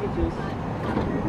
orange juice.